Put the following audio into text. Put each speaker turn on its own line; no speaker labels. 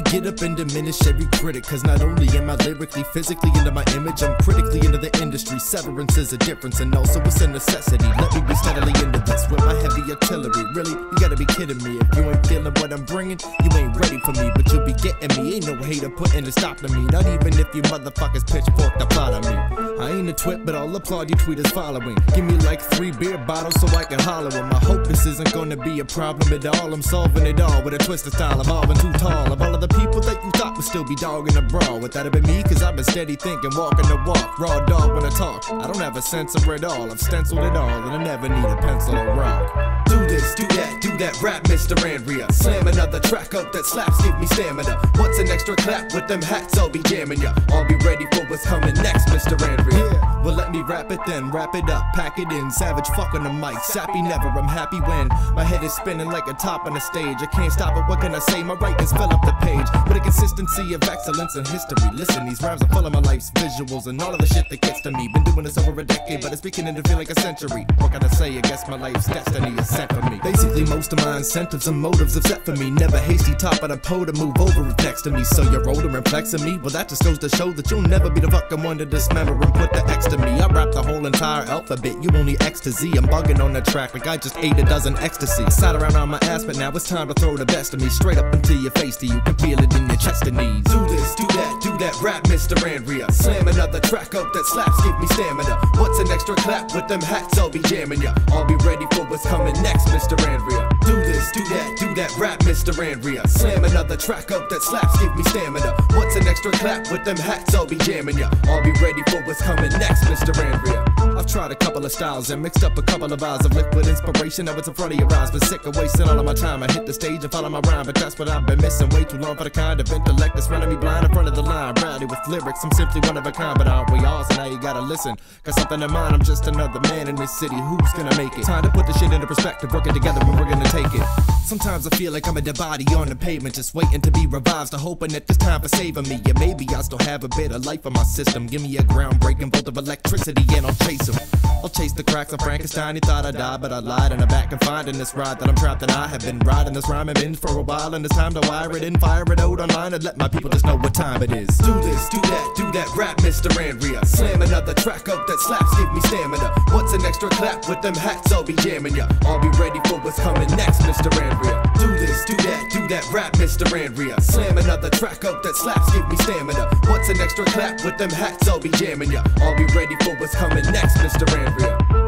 get up and diminish every critic. Cause not only am I lyrically, physically into my image, I'm critically into the industry. Severance is a difference, and also it's a necessity. Let me be steadily into this with my heavy artillery. Really, you gotta be kidding me. If you ain't feeling what I'm bringing, you ain't ready for me. But you'll be getting me. Ain't no hater putting a stop to me. Not even if you motherfuckers pitchfork the plot on me. I ain't a twit, but I'll applaud your tweeters following. Give me like three beer bottles so I can holler. And I hope this isn't gonna be a problem at all. I'm solving it all with a twisted style, evolving too tall. Of all of the people that you thought would still be dogging a brawl. Would that have been me? Cause I've been steady thinking, walking the walk. Raw dog when I talk. I don't have a sense of it all. I've stenciled it all, and I never need a pencil or rock. Do this, do that, do that rap, Mr. Andrea. Slam another track up that slaps, give me stamina. What's an extra clap with them hats? I'll be jamming ya. I'll be ready for what's coming next, Mr. Andrea. Yeah, well, let me rap it then, wrap it up, pack it in. Savage fuck on the mic, sappy never. I'm happy when my head is spinning like a top on the stage. I can't stop it, what can I say? My writings fill up the page with a consistency of excellence and history. Listen, these rhymes are full of my life's visuals and all of the shit that gets to me. Been doing this over a decade, but it's beginning to feel like a century. What can I say? I guess my life's destiny is set for me. Basically, most of my incentives and motives have set for me. Never hasty top of the pole to move over if next to me. So you're older and flexing me? Well, that just goes to show that you'll never be the fucking one to dismember and put the X to me. I rap the whole entire alphabet. You only X to Z. I'm bugging on the track like I just ate a dozen ecstasy. Sat around on my ass, but now it's time to throw the best of me straight up into your face. To you can feel it in your chest and knees. Do this, do that, do that rap, Mr. Andrea. Slam another track up that slaps, give me stamina. What's an extra clap with them hats? I'll be jamming ya. I'll be ready for what's coming next, Mr. Andrea. Do this, do that, do that rap, Mr. Andrea. Slam another track up that slaps, give me stamina. What's an extra clap with them hats? I'll be jamming ya. I'll be ready for what's coming next, Mr. Andrea. I've tried a couple of styles and mixed up a couple of vials of liquid inspiration. Now it's in front of your eyes, but sick of wasting all of my time. I hit the stage and follow my rhyme, but that's what I've been missing. Way too long for the kind of intellect that's running me blind in front of the line. Rowdy with lyrics, I'm simply one of a kind, but aren't we all? So now you gotta listen. Got something in mind, I'm just another man in this city. Who's gonna make it? Time to put the shit into perspective, working together we're gonna take it. Sometimes I feel like I'm a dead body on the pavement, just waiting to be revived. Still hoping that this time for saving me. Yeah, maybe I still have a bit of life in my system. Give me a groundbreaking bolt of electricity and I'll chase him. I'll chase the cracks of Frankenstein. He thought I'd die, but I lied. And I'm back and finding this ride that I'm trapped and I have been riding this rhyme and been for a while. And it's time to wire it in, fire it out online, and let my people just know what time it is. Do this, do that, do that rap, Mr. Andrea. Slam another track up that slaps, give me stamina. What's an extra clap with them hats? I'll be jamming ya. I'll be ready for what's coming next, Mr. Andrea. Do this, do that, do that rap, Mr. Andrea. Slam another track up that slaps, give me stamina. What's an extra clap with them hats? I'll be jamming ya. I'll be ready for what's coming next, Mr. Andrea.